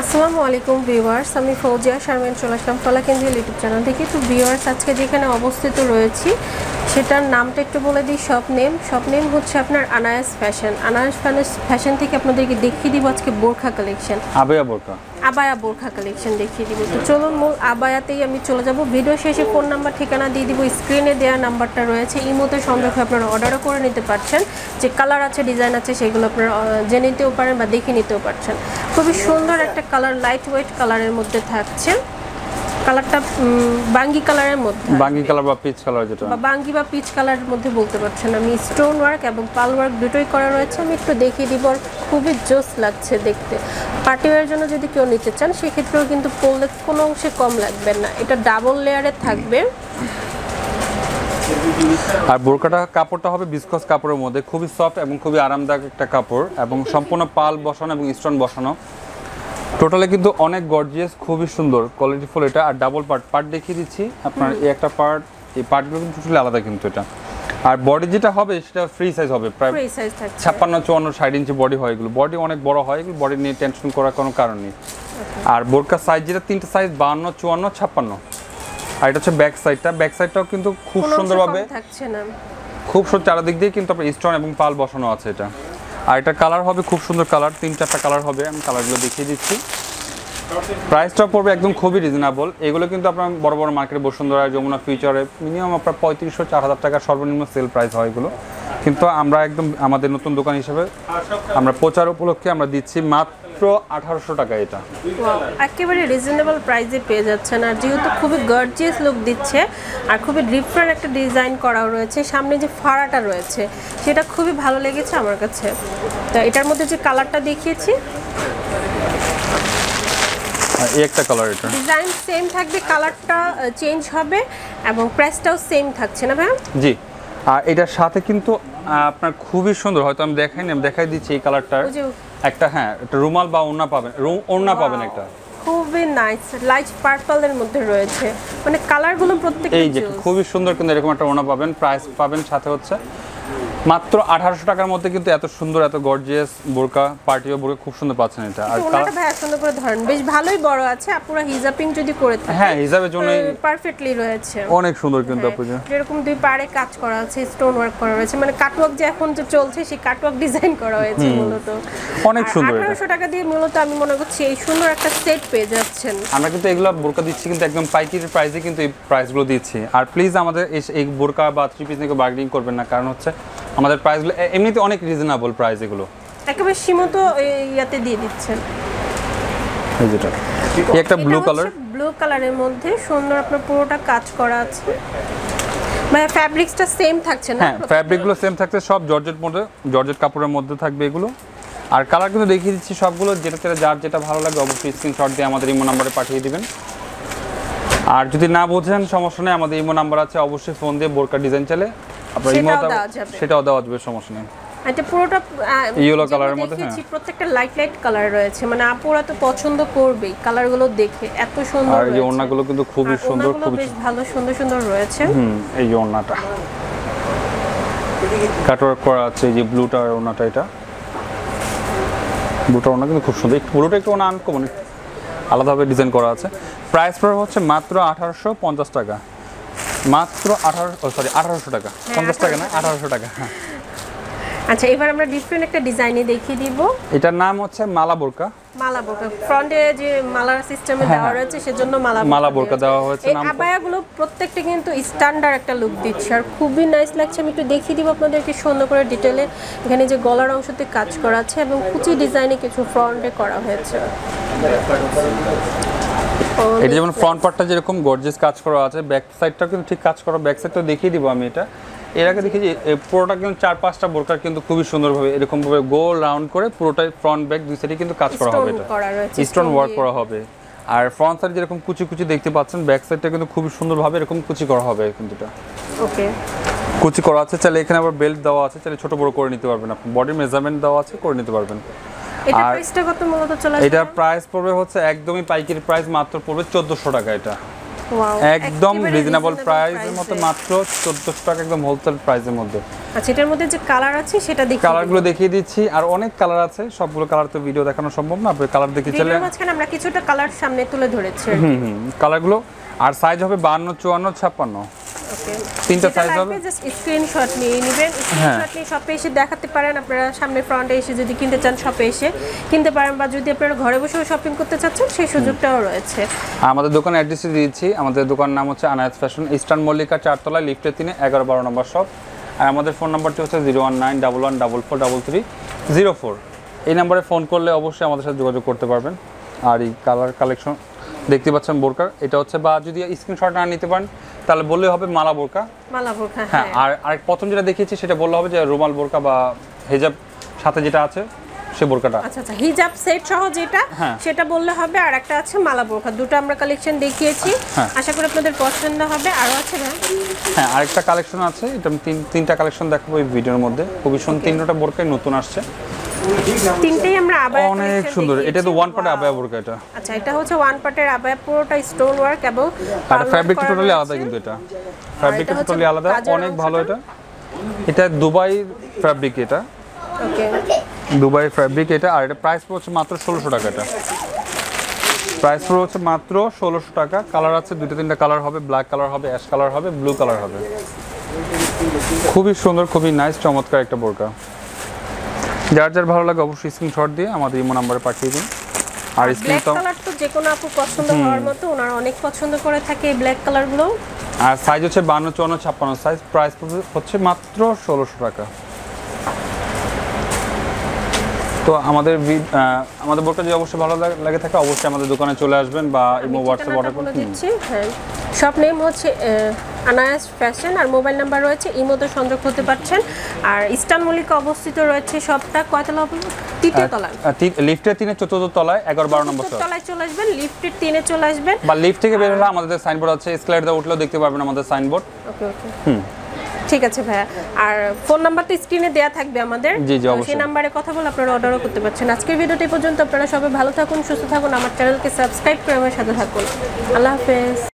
আসসালামু আলাইকুম ভিউয়ার্স, আমি ফৌজিয়া শারমেন, চলে আসলাম ফলাকেন্দ্রীয় ইউটিউব চ্যানেল থেকে। তো ভিউয়ার্স, আজকে যেখানে অবস্থিত রয়েছি সেটার নামটা একটু বলে দিই শপ নেম শপ নেম হচ্ছে আপনার আনায়াস ফ্যাশন আনায়াস ফ্যাশন থেকে আপনাদেরকে দেখিয়ে দিব আজকে বোরখা কালেকশন আবেয়া বোরকা আবায়া বোরখা কালেকশন দেখিয়ে দিব। তো চলুন মূল আবায়াতেই আমি চলে যাব। ভিডিও শেষে ফোন নাম্বার ঠিকানা দিয়ে দিব। স্ক্রিনে দেওয়া নাম্বারটা রয়েছে। ইমোতে সংযোগ হয়ে আপনারা অর্ডারও করে নিতে পারছেন। যে কালার আছে ডিজাইন আছে সেগুলো আপনারা জেনে নিতেও পারেন বা দেখে নিতেও পারছেন। খুবই সুন্দর একটা কালার লাইট ওয়েট কালারের মধ্যে থাকছে। কালারটা বাঙ্গি কালারের মধ্যে। বাঙ্গি কালার বা পিচ কালার যেটা। বা বাঙ্গি বা পিচ কালারের মধ্যে বলতে পারছেন আমি। স্টোন ওয়ার্ক এবং পাল ওয়ার্ক দুটোই করা রয়েছে। আমি একটু দেখিয়ে দিব খুবই জোস লাগছে দেখতে। পার্টি ওয়ারের জন্য যদি কেউ নিতে চান সেক্ষেত্রেও কিন্তু পরলে কোনো অংশে কম লাগবে না। এটা ডাবল লেয়ারে থাকবে। আর বোরকাটা কাপড়টা হবে বিস্কস কাপড়ের মধ্যে। খুবই সফট এবং খুবই আরামদায়ক একটা কাপড় এবং সম্পূর্ণ পাল বসানো এবং স্টোন বসানো। টোটালে কিন্তু অনেক গর্জিয়াস খুবই সুন্দর কোয়ালিটিফুল এটা। আর ডাবল পার্ট পার্ট দেখিয়ে দিচ্ছি। আপনার এই একটা পার্ট এই পার্টগুলো কিন্তু টোটালি আলাদা কিন্তু এটা। আর বডি যেটা হবে সেটা ফ্রি সাইজ হবে প্রায় ফ্রি সাইজ থাকছে। ছাপ্পান্ন চুয়ান্ন ষাট ইঞ্চি বডি হয় এগুলো। বডি অনেক বড় হয় এগুলো বডি নিয়ে টেনশন করার কোনো কারণ নেই। আর বোরকার সাইজ যেটা তিনটে সাইজ বাহান্ন চুয়ান্ন ছাপ্পান্ন। আর এটা হচ্ছে ব্যাক সাইডটা ব্যাক সাইডটাও কিন্তু খুব সুন্দরভাবে খুব সুন্দর চারিদিক দিয়ে কিন্তু আপনার স্টোন এবং পাল বসানো আছে এটা। আর এটা কালার হবে, খুব সুন্দর কালার তিন, চারটা কালার হবে, আমি কালারগুলো দেখিয়ে দিচ্ছি। প্রাইসটা পড়বে একদম খুবই রিজনেবল এগুলো কিন্তু আপনার বড় বড় মার্কেটে বসুন্ধরা, যমুনা ফিউচারে মিনিমাম আপনার পঁয়ত্রিশশো চার হাজার টাকার সর্বনিম্ন সেল প্রাইস হয় এগুলো। কিন্তু আমরা একদম, আমাদের নতুন দোকান হিসেবে আমরা প্রচার উপলক্ষে আমরা দিচ্ছি মাত্র আঠারোশো টাকা এটা। একেবারে রিজনেবল প্রাইসে পেয়ে যাচ্ছেন। আর যেহেতু খুবই গর্জিয়াস লুক দিচ্ছে আর খুবই ডিফারেন্ট একটা ডিজাইন করাও রয়েছে সামনে যে ফাড়াটা রয়েছে সেটা খুবই ভালো লেগেছে আমার কাছে। তো এটার মধ্যে যে কালারটা দেখিয়েছি একটা কালার এটা। ডিজাইন সেম থাকবে কালারটা চেঞ্জ হবে এবং প্রাইসটাও সেম থাকছে না ভাই জি। আর এটার সাথে কিন্তু আপনার খুবই সুন্দর হয়তো আমি দেখাইনি আমি দেখাই দিচ্ছি এই কালারটার। একটা হ্যাঁ একটা রুমাল বা ওড়না পাবেন ওড়না পাবেন একটা। খুবই নাইস লাইট পার্পলের মধ্যে রয়েছে। মানে কালারগুলো প্রত্যেকটা এই যে খুবই সুন্দর কিন্তু এরকম একটা ওড়না পাবেন প্রাইস পাবেন সাথে হচ্ছে। মাত্র আঠারোশো টাকার মধ্যে কিন্তু এত সুন্দর এত গর্জিয়াস বোরকা পার্টিও বোরকা খুব সুন্দর পাচ্ছেন এটা। আর ওনাটা ভাই সুন্দর করে ধরেন বেশ ভালোই বড় আছে আপুরা হিজাপিং যদি করে থাকে হ্যাঁ হিসাবের জন্য পারফেক্টলি রয়েছে। অনেক সুন্দর কিন্তু আপু যে। যেরকম দুই পাড়ে কাজ করা আছে স্টোন ওয়ার্ক করা রয়েছে মানে কাটওয়ার্ক যে এখন যে চলছে সেই কাটওয়ার্ক ডিজাইন করা হয়েছে মূলত। অনেক সুন্দর এটা। আঠারোশো টাকা দিয়ে মূলত আমি মনে করছি এই সুন্দর একটা সেট পেয়ে যাচ্ছেন। আমরা কিন্তু এগুলো বোরকা দিচ্ছি কিন্তু একদম পাইকারি প্রাইসে কিন্তু এই প্রাইসগুলো দিচ্ছি। আর প্লিজ আমাদের এই- এই বোরকা বা থ্রি পিস নিয়ে বার্গেনিং করবেন না কারণ হচ্ছে আমাদের প্রাইসগুলো এমনিতে অনেক রিজনেবল প্রাইস এগুলো। একেবারে সীমিত ইয়াতে দিয়ে দিচ্ছেন। এই যেটা এই একটা ব্লু কালার ব্লু কালারের মধ্যে সুন্দর আপনার পুরোটা কাজ করা আছে। মানে ফ্যাব্রিক্সটা সেম থাকছে না? হ্যাঁ ফ্যাব্রিকগুলো সেম থাকছে সব জর্জেট মধ্যে জর্জেট কাপড়ের মধ্যে থাকবে এগুলো। আর কালার কিন্তু দেখিয়ে দিচ্ছি সবগুলো যেটা যেটা যার যেটা ভালো লাগে অবশ্যই স্ক্রিনশট দিয়ে আমাদের ইমো নাম্বারে পাঠিয়ে দিবেন। আর যদি না বোঝেন সমস্যা নেই আমাদের ইমো নাম্বার আছে অবশ্যই ফোন দিয়ে বোরকা ডিজাইন চাইলে আপনার সেটাও দেওয়া যাবে। সমস্যা নেই। এটা পুরোটা মধ্যে, দেখিয়েছি হ্যাঁ। প্রত্যেকটা লাইট লাইট কালার রয়েছে। মানে আপুরা তো পছন্দ করবেই কালারগুলো দেখে এত সুন্দর আর এই ওড়নাগুলো কিন্তু খুবই সুন্দর খুবই ভালো সুন্দর সুন্দর রয়েছে। হুম এই যে ওড়নাটা। কাটওয়ার্ক করা আছে যে ব্লুটা ওড়নাটা এটা। ব্লুটা ওড়না কিন্তু খুব সুন্দর। একটু ব্লুটা একটু ওনা আনকমন আলাদাভাবে ডিজাইন করা আছে। প্রাইস পড়বে হচ্ছে মাত্র আঠারোশো পঞ্চাশ টাকা। মাত্র আঠারো সরি আঠারোশো টাকা। পঞ্চাশ টাকা না আঠারোশো টাকা। হ্যাঁ। আচ্ছা এবার আমরা ডিফারেন্ট একটা ডিজাইনে দেখিয়ে দিব। এটার নাম হচ্ছে মালা বোরকা। মালা বোরকা। ফ্রন্টে যে মালার সিস্টেমে হ্যাঁ, দেওয়া হ্যাঁ। রয়েছে সেজন্য মালা মালা বোরকা দেওয়া হয়েছে নাম আবায়াগুলো প্রত্যেকটা কিন্তু স্ট্যান্ডার্ড একটা লুক দিচ্ছে। আর খুবই নাইস লাগছে আমি একটু দেখিয়ে দিব আপনাদেরকে সুন্দর করে ডিটেলে এখানে যে গলার অংশতে কাজ করা আছে এবং কুচি ডিজাইনে কিছু ফ্রন্টে করা হয়েছে। এটা যেমন ফ্রন্ট পার্টটা যেরকম গর্জেস কাজ করা আছে ব্যাক সাইডটা কিন্তু ঠিক কাজ করা ব্যাক সাইডটা দেখিয়ে দিব আমি এটা। এর আগে দেখি যে পুরোটা কিন্তু চার পাঁচটা বোরকার কিন্তু খুবই সুন্দরভাবে এরকম ভাবে গোল রাউন্ড করে পুরোটাই ফ্রন্ট ব্যাক দুই সাইডে কিন্তু কাজ করা হবে এটা। স্টোন ওয়ার্ক করা হবে। আর ফ্রন্ট সাইড যেরকম কুচি কুচি দেখতে পাচ্ছেন ব্যাক সাইডটা কিন্তু খুবই সুন্দরভাবে এরকম কুচি করা হবে কিন্তু এটা। ওকে কুচি করা আছে চাইলে এখানে আবার বেল্ট দেওয়া আছে চাইলে ছোট বড় করে নিতে পারবেন আপনি। বডির মেজারমেন্ট দেওয়া আছে করে নিতে পারবেন। এটা প্রাইসটা কত মূলত চলে এটা প্রাইস পড়বে হচ্ছে একদমই পাইকারি প্রাইস মাত্র পড়বে চোদ্দোশো টাকা এটা। একদম রিজনেবল প্রাইসের মতো মাত্র চোদ্দোশো টাকা একদম হোলসেল প্রাইসের মধ্যে। আচ্ছা এটার মধ্যে যে কালার আছে সেটা দেখি কালারগুলো দেখিয়ে দিচ্ছি। আর অনেক কালার আছে সবগুলো কালার তো ভিডিও দেখানো সম্ভব না আপনি কালার দেখিয়ে চলে মাঝখানে আমরা কিছুটা কালার সামনে তুলে ধরেছি। হুম হুম কালারগুলো আর সাইজ হবে বান্ন চুয়ান্ন ছাপ্পান্ন। ওকে তিনটা সাইজ হবে? জাস্ট স্ক্রিনশট নিয়ে নেবেন। হ্যাঁ। স্ক্রিনশট নিয়ে শপে এসে দেখাতে পারেন আপনারা সামনে ফ্রন্টে এসে যদি কিনতে চান শপে এসে কিনতে পারেন বা যদি আপনারা ঘরে বসেও শপিং করতে চাচ্ছেন সেই সুযোগটাও রয়েছে। আমাদের অ্যাড্রেস দিয়েছি। আমাদের দোকান নাম হচ্ছে আনায়াত ফ্যাশন ইস্টার্ন মল্লিকা চারতলায় লিফটের তিনে এগারো বারো নম্বর শপ আর আমাদের ফোন নাম্বারটি হচ্ছে zero one nine double one double four double three zero four এই নাম্বারে ফোন করলে অবশ্যই আমাদের সাথে যোগাযোগ করতে পারবেন। আর এই কালার কালেকশন দেখতে পাচ্ছেন বোরকার। এটা হচ্ছে বা যদি স্ক্রিনশট না নিতে পারেন তাহলে বললে হবে মালা বোরকা। মালা বোরখা হ্যাঁ হ্যাঁ। আর আর প্রথম যেটা দেখিয়েছি সেটা বললে হবে যে রুমাল বোরকা বা হেজাব সাথে যেটা আছে সে বোরকাটা। আচ্ছা আচ্ছা হিজাব সেট সহ যেটা হ্যাঁ। সেটা বললে হবে আর একটা আছে মালা বোরকা। দুটো আমরা কালেকশন দেখিয়েছি। হ্যাঁ। আশা করি আপনাদের পছন্দ হবে। আরও আছে না হ্যাঁ আরেকটা কালেকশন আছে। এটা আমি তিন তিনটা কালেকশন দেখাবো এই ভিডিওর মধ্যে। খুবই সুন্দর তিনটা বোরকাই নতুন আসছে। তিনটেই আমরা আবার অনেক সুন্দর। এটা তো ওয়ান পার্টে আবায়া বোরকা এটা। আচ্ছা এটা হচ্ছে ওয়ান পার্টের আবায়া পুরোটা স্টোন ওয়ার্ক এবং আর ফ্যাব্রিক টোটালি আলাদা কিন্তু এটা। ফ্যাব্রিকটা টোটালি আলাদা। অনেক ভালো এটা। এটা দুবাই ফ্যাব্রিক এটা। ওকে দুবাই ফ্যাব্রিক এটা। আর এটা প্রাইস পড়ছে মাত্র ষোলোশো টাকা এটা। প্রাইস হচ্ছে মাত্র ষোলোশো টাকা। কালার আছে দুটো তিনটা কালার হবে। ব্ল্যাক কালার হবে অ্যাশ কালার হবে ব্লু কালার হবে। খুবই সুন্দর খুবই নাইস চমৎকার একটা বোরকা। যার যার ভালো লাগে অবশ্যই স্ক্রিনশট দিয়ে আমাদের ইমো নাম্বারে পাঠিয়ে দিন। আর স্ক্রিন তো কালার তো যে কোনো আপু পছন্দ হওয়ার মতো ওনার অনেক পছন্দ করে থাকে এই ব্ল্যাক কালারগুলো আর সাইজ হচ্ছে বান্ন চুয়ান্ন ছাপ্পান্ন। সাইজ প্রাইস হচ্ছে মাত্র 1600 টাকা। তো আমাদের আমাদের বোর্ডটা যদি অবশ্যই ভালো লাগে- থাকে অবশ্যই আমাদের দোকানে চলে আসবেন বা ইমো হোয়াটসঅ্যাপ অর্ডার করুন দিচ্ছি হ্যাঁ। শপ নেম হচ্ছে আনায়াস ফ্যাশন আর মোবাইল নাম্বার রয়েছে ইমোতে সংযোগ হতে পারছেন। আর ইস্টার্ন মল্লিকা অবস্থিত রয়েছে সবটা কয়তলা হবে? তৃতীয় তলায় লিফটের তিনে চতুর্থ তলায় এগারো বারো নম্বর তলায়। চলে আসবেন লিফটের তিনে চলে আসবেন। বা লিফট থেকে বের হলে আমাদের সাইনবোর্ড আছে স্লাইডে উঠলেও দেখতে পারবেন আমাদের সাইনবোর্ড ওকে ওকে। ঠিক আছে ভাইয়া। আর ফোন নাম্বার তো স্ক্রিনে দেওয়া থাকবে আমাদের। সেই নাম্বারে কথা বলে আপনারা অর্ডারও করতে পারছেন। আজকের ভিডিওটি পর্যন্ত। আপনারা সবাই ভালো থাকুন সুস্থ থাকুন। আমার চ্যানেলকে সাবস্ক্রাইব করে আমার সাথে থাকুন। আল্লাহ হাফেজ।